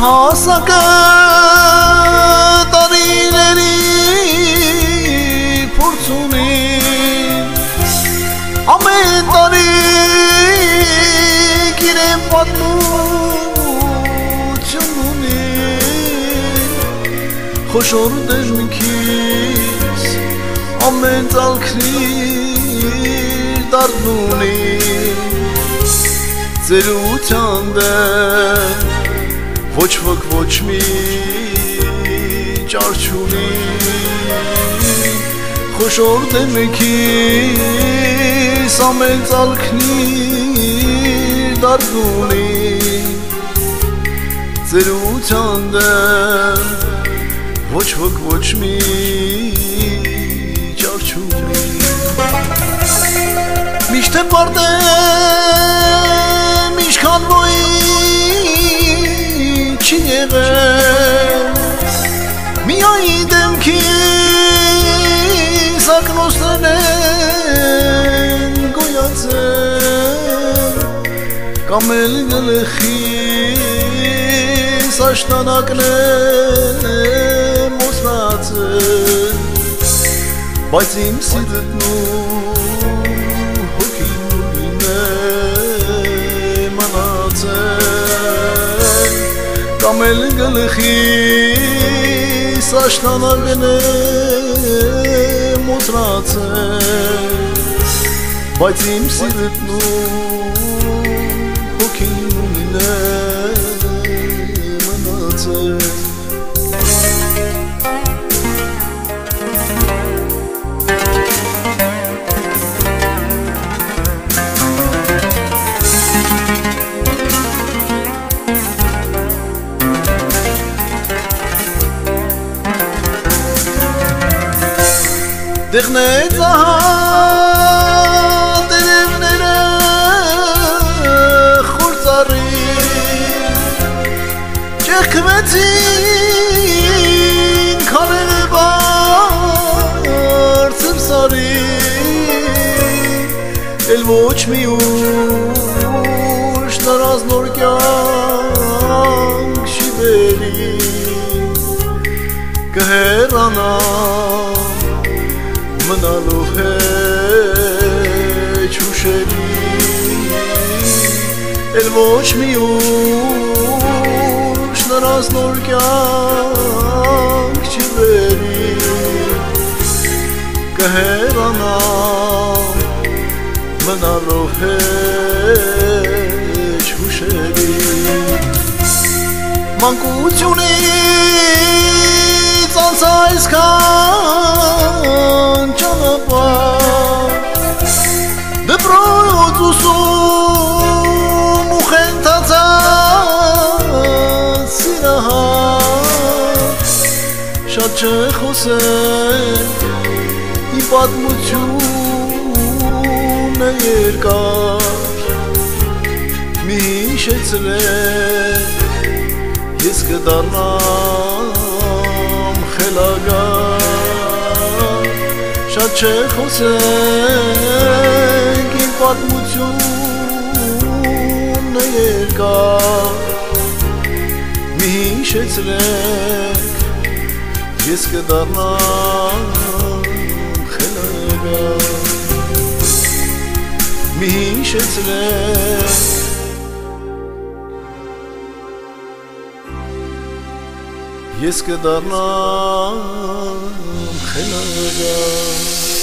հասակը տարիների փորձունի ամեն տարի գիրեմ պատմություն ունի խոշոր դժմիքիս ամեն ծալքրիր դարդնունի ծերության դեր ոչ ոք ոչ մի ճարչունի խոշոր դեմքիս ամեն ծալքնիր դարդունի ծերության դեր ոչ ոք ոչ մի ճարչունի միշտ է պարտե կամ էլ գլխի սաշտանակն է մոսրացել բայց իմ սիրտն ու հոգին է մնացել կամ էլ գլխի սաշտանակն է մոսրացել բայց իմ սիրտն ու հոգին է մնացել Դեղնեց ահա Ճեղքվեցին քարերը բարձր սարի Էլ ոչ մի ուշ նրանց նոր կյանք չի բերի կհերանամ մնալու հեչ ուշերի էլ ոչ մի ուշ նրանց նոր կյանք չի բերի կհերանամ մնալու հեչ ուշերի մանկությունից անցա այսքան շատ չխոսել ի պատմություն է երկար մի հիշեցրել ես կդառնամ խելագար շատ չէ խոսենք իմ պատմությունն է երկար մի հիշեցրեք ես կդառնամ խելագար մի հիշեցրեք ես կդառնամ խելագար